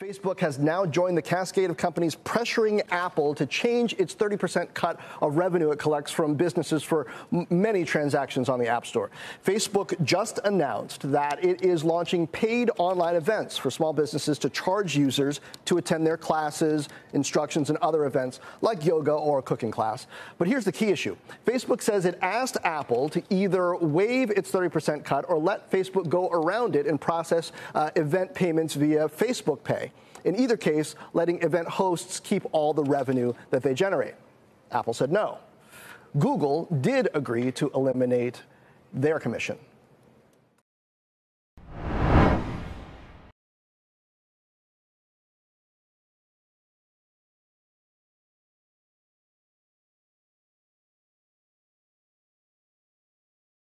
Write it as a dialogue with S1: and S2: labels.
S1: Facebook has now joined the cascade of companies pressuring Apple to change its 30% cut of revenue it collects from businesses for many transactions on the App Store. Facebook just announced that it is launching paid online events for small businesses to charge users to attend their classes, instructions, and other events like yoga or a cooking class. But here's the key issue Facebook says it asked Apple to either waive its 30% cut or let Facebook go around it and process uh, event payments via Facebook Pay. In either case, letting event hosts keep all the revenue that they generate. Apple said no. Google did agree to eliminate their commission.